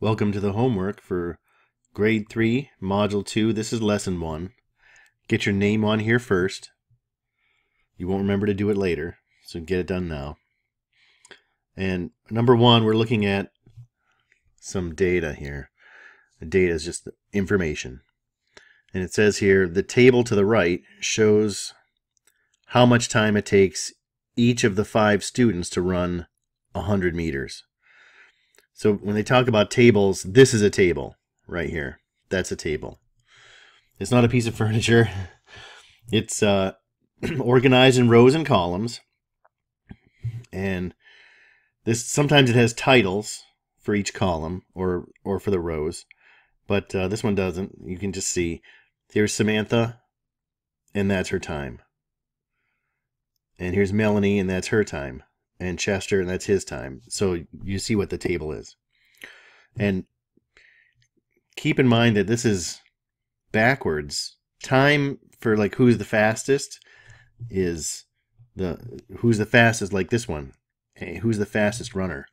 Welcome to the homework for grade 3, module 2. This is lesson 1. Get your name on here first. You won't remember to do it later, so get it done now. And number 1, we're looking at some data here. The data is just information. And it says here, the table to the right shows how much time it takes each of the five students to run 100 meters. So when they talk about tables, this is a table right here. That's a table. It's not a piece of furniture. It's uh, organized in rows and columns. And this sometimes it has titles for each column or or for the rows, but uh, this one doesn't. You can just see here's Samantha, and that's her time. And here's Melanie, and that's her time and Chester, and that's his time. So you see what the table is. And keep in mind that this is backwards. Time for like who's the fastest is the who's the fastest like this one. Hey, who's the fastest runner?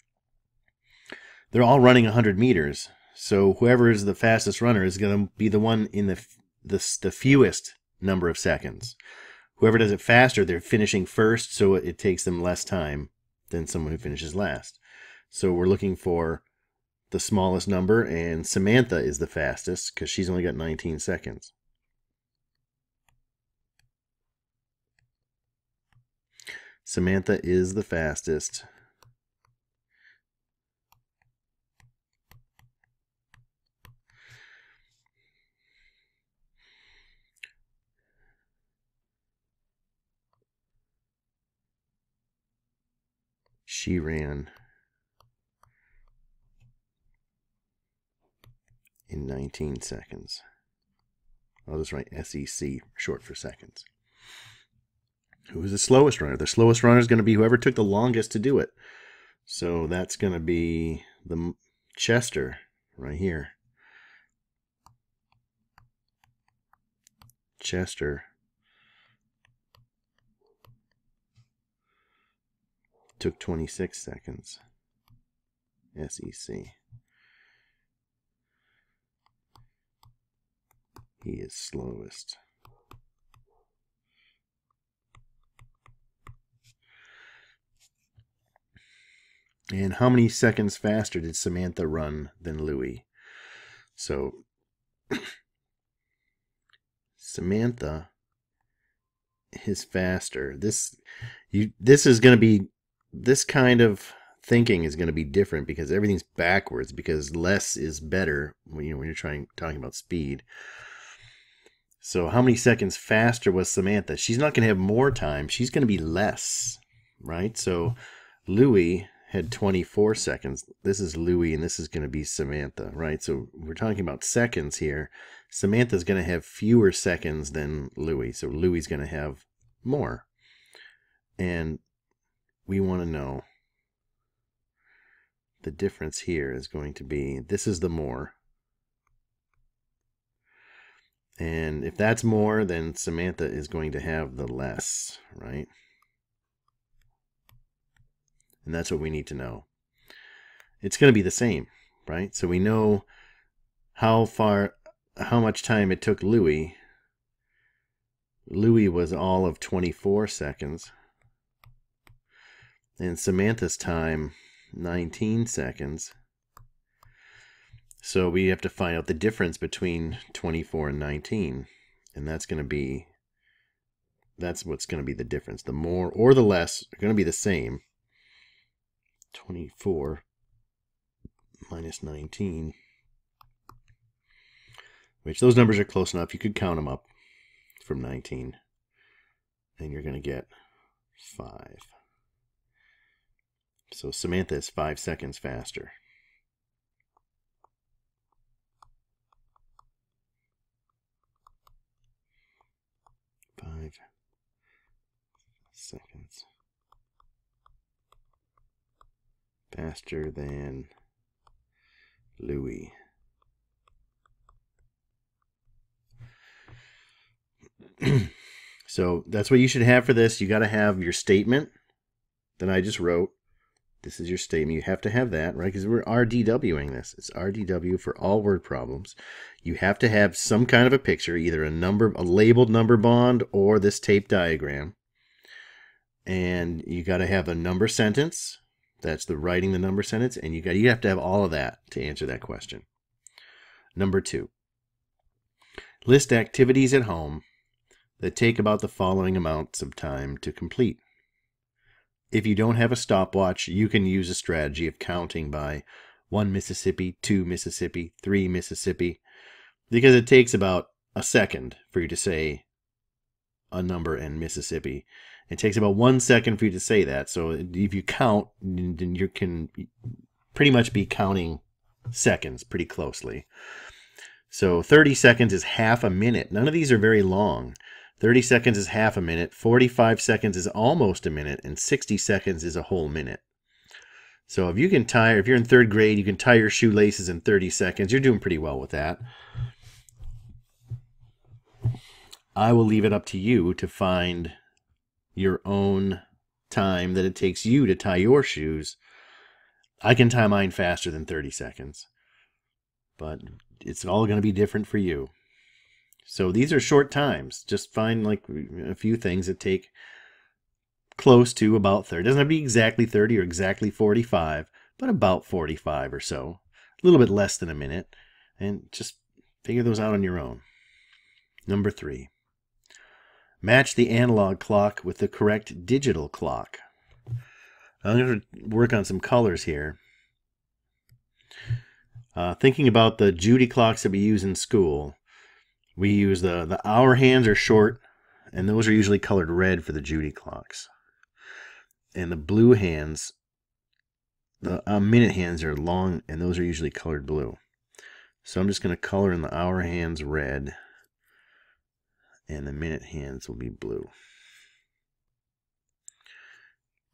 They're all running 100 meters. So whoever is the fastest runner is going to be the one in the, the the fewest number of seconds. Whoever does it faster, they're finishing first, so it takes them less time than someone who finishes last. So we're looking for the smallest number, and Samantha is the fastest because she's only got 19 seconds. Samantha is the fastest. She ran in 19 seconds. I'll just write SEC, short for seconds. Who is the slowest runner? The slowest runner is going to be whoever took the longest to do it. So that's going to be the Chester right here. Chester took 26 seconds. SEC. He is slowest. And how many seconds faster did Samantha run than Louis? So Samantha is faster. This you this is going to be this kind of thinking is going to be different because everything's backwards because less is better when you know when you're trying talking about speed. So how many seconds faster was Samantha? She's not going to have more time. She's going to be less, right? So Louis had 24 seconds. This is Louis and this is going to be Samantha, right? So we're talking about seconds here. Samantha's going to have fewer seconds than Louis. So Louis is going to have more. And we want to know the difference here is going to be this is the more and if that's more, then Samantha is going to have the less, right? And that's what we need to know. It's going to be the same, right? So we know how far, how much time it took Louis. Louis was all of 24 seconds. And Samantha's time, 19 seconds. So we have to find out the difference between 24 and 19. And that's going to be, that's what's going to be the difference. The more or the less are going to be the same. 24 minus 19. Which those numbers are close enough. You could count them up from 19. And you're going to get 5. So Samantha is 5 seconds faster. five seconds faster than Louis. so that's what you should have for this. You got to have your statement that I just wrote, This is your statement. You have to have that, right? Because we're RDWing this. It's RDW for all word problems. You have to have some kind of a picture, either a number, a labeled number bond, or this tape diagram. And you got to have a number sentence. That's the writing the number sentence, and you got you have to have all of that to answer that question. Number two. List activities at home that take about the following amounts of time to complete. If you don't have a stopwatch, you can use a strategy of counting by 1 Mississippi, 2 Mississippi, 3 Mississippi, because it takes about a second for you to say a number in Mississippi. It takes about one second for you to say that. So if you count, then you can pretty much be counting seconds pretty closely. So 30 seconds is half a minute. None of these are very long. 30 seconds is half a minute, 45 seconds is almost a minute, and 60 seconds is a whole minute. So if you can tie, if you're in third grade, you can tie your shoelaces in 30 seconds. You're doing pretty well with that. I will leave it up to you to find your own time that it takes you to tie your shoes. I can tie mine faster than 30 seconds, but it's all going to be different for you. So these are short times. Just find like a few things that take close to about 30. It doesn't have to be exactly 30 or exactly 45, but about 45 or so. A little bit less than a minute. And just figure those out on your own. Number three. Match the analog clock with the correct digital clock. I'm going to work on some colors here. Uh, thinking about the Judy clocks that we use in school, we use the, the hour hands are short, and those are usually colored red for the Judy clocks. And the blue hands, the uh, minute hands are long, and those are usually colored blue. So I'm just going to color in the hour hands red, and the minute hands will be blue.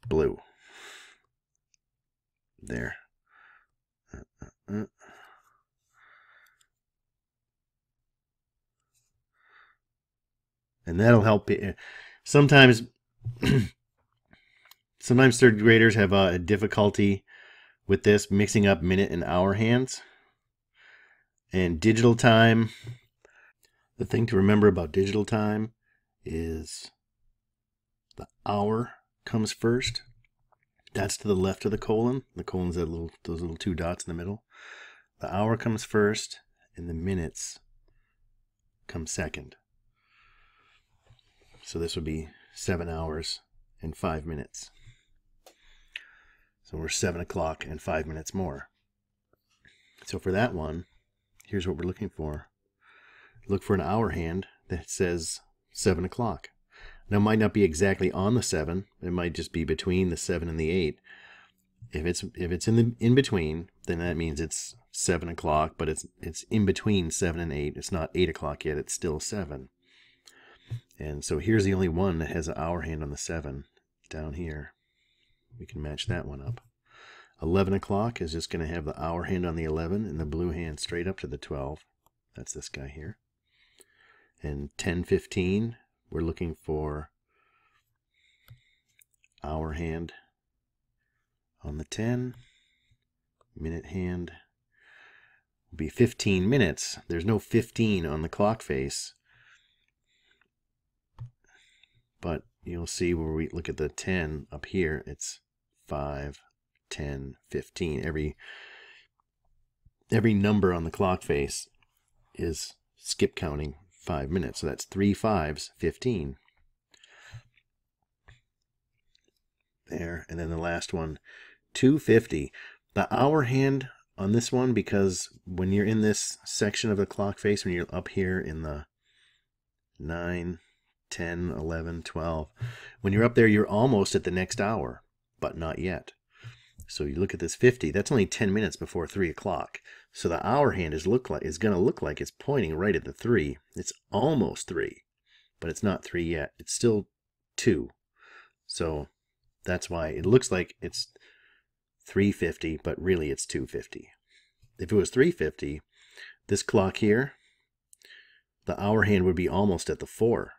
Blue. There. Uh, uh, and that'll help. Sometimes, sometimes third graders have uh, a difficulty with this mixing up minute and hour hands. And digital time, the thing to remember about digital time is the hour comes first. That's to the left of the colon. The colon's that little those little two dots in the middle. The hour comes first, and the minutes come second. So this would be seven hours and five minutes. So we're seven o'clock and five minutes more. So for that one, here's what we're looking for. Look for an hour hand that says seven o'clock. Now it might not be exactly on the seven. It might just be between the seven and the eight. If it's if it's in the in between, then that means it's seven o'clock, but it's it's in between seven and eight. It's not eight o'clock yet. It's still seven. And so here's the only one that has an hour hand on the 7 down here. We can match that one up. 11 o'clock is just going to have the hour hand on the 11 and the blue hand straight up to the 12. That's this guy here. And 10:15, we're looking for hour hand on the 10. Minute hand will be 15 minutes. There's no 15 on the clock face. But you'll see where we look at the 10 up here, it's 5, 10, 15. Every, every number on the clock face is skip counting 5 minutes. So that's 3 fives, 15. There. And then the last one, 250. The hour hand on this one, because when you're in this section of the clock face, when you're up here in the 9, 10, 11, 12. When you're up there, you're almost at the next hour, but not yet. So you look at this 50, that's only 10 minutes before 3 o'clock. So the hour hand is look like is going to look like it's pointing right at the 3. It's almost 3, but it's not 3 yet. It's still 2. So that's why it looks like it's 350, but really it's 250. If it was 350, this clock here, the hour hand would be almost at the 4